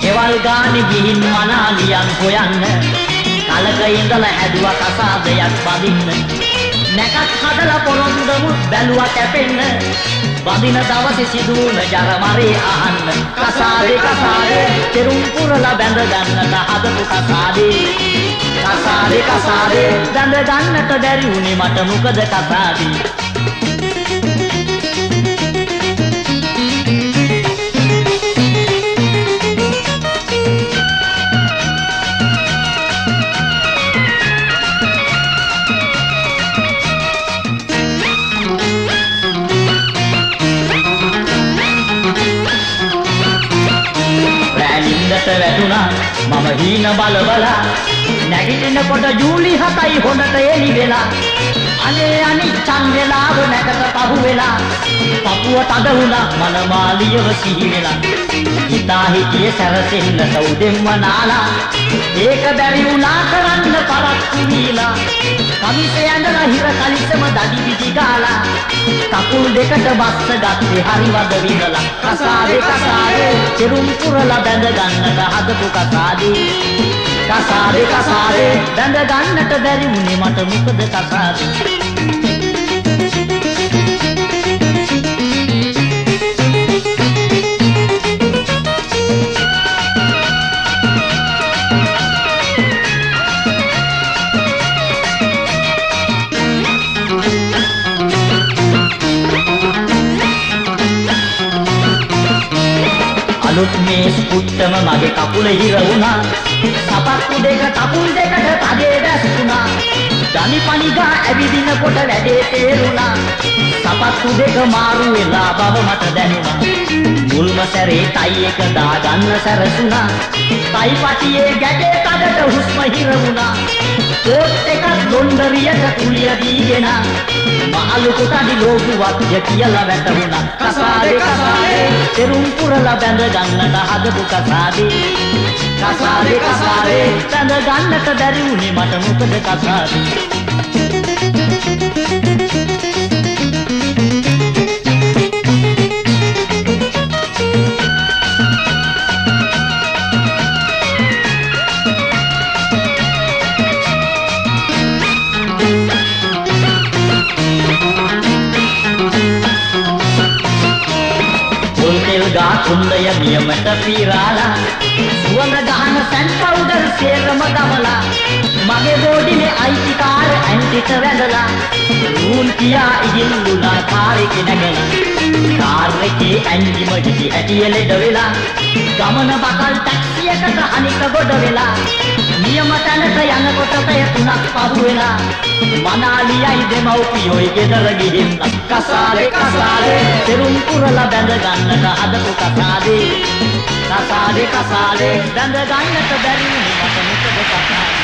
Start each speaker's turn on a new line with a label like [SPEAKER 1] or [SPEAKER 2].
[SPEAKER 1] ගෙවල් ගානේ ගිහින් මනාලියන් හොයන්න. කලක ඉඳලා හැදුවා කසාදයක් බඳින්න. නැකත් හදලා පොරොන්දමු බැලුවා කැපෙන්න. බඳින දවසේ සිදුවුන ජරමරේ අහන්න. කසාදේ කසාදේ තෙරුම් පුරලා බැඳ ගන්නට හදපු කසාදේ. කසාදේ කසාදේ බැඳ ගන්නට බැරි උනේ මට මොකද කසාදේ? වැටුණා මම හීන බලබලා නැගිටිනකොට ජූලි හතයි හොඳට එලි වෙලා. අනේ අනිච්චන් වෙලාව නැකට පහු වෙලා පපුව තද වුණා මනමාලියව සිහි වෙලා හිතා හිටියේ සැරසෙන්න සෞදෙම්ම නාලා ඒක බැරි වුණා කරන්න පරක්කු වීලා කමිසේ ඇඳලා හිර කලිසම දඩි පිටි ගාලා. කකුල් දෙකට බස්ස ගත්තේ හරි වද විඳලා. කසාදේ කසාදේ චිරුම් පුරලා බැඳ ගන්නට හදපු කසාදේ. කසාදේ කසාදේ බැඳ ගන්නට බැරි වුණේ මට මොකද කසාදේ? අලුත් මේස් පුට්ටම මගේ කකුල හිර වුණා. සපත්තු දෙක කකුල් දෙකට තදේ දැස්සුණා දනි පනිගා ඇවිදින කොට වැඩේ තේරුණා. සපත්තු දෙක මාරු වෙලා බව මට දැනුණා මුල්ම සැරේ තයි එක දාගන්න සැරසුණා. තයි පටියේ ගැටේ තදට හුස්ම හිර වුණා. කෝට් එකක් ලොන්ඩරියට කුලිය දීගෙන. මාළු කොටඩි ලෝකුවක් ය කියලා වැටුණා කසාදේ කසාදේ. තෙරුම් පුරලා බැඳ ගන්නට හදපු කසාදේ. කසාදේ කසාදේ. බැඳ ගන්නට බැරි වුණේ මට මොකද කසාදේ? ගා කුණ්ඩය නියමට පීරාලා. සුවඳ ගහන සැන් පවුඩර් සේරම දමලා. මගේ බෝඩිනේ අයිතිකාර ඇන්ටිට වැඳලා. නූල් කියා ඉගිල්ලුනා කාර් එකේ නැගලා. කාර් එකේ ඇන්ජිම හිටි ඇටිය ලෙඩ වෙලා. ගමන බකල් ටැක්සියකට අනික ගොඩ වෙලා. නියම තැනට යනකොට පැය තුනක් පහු වෙලා. මනාලියයි දෙමව්පියෝයි ගෙදර ගිහින් කසාදේ කසාදේ තෙරුම් පුරලා බැඳ ගන්නට හදපු කසාදේ කසාදේ කසාදේ බැඳ ගන්නට බැරි වුණේ මට මොකද කසාදේ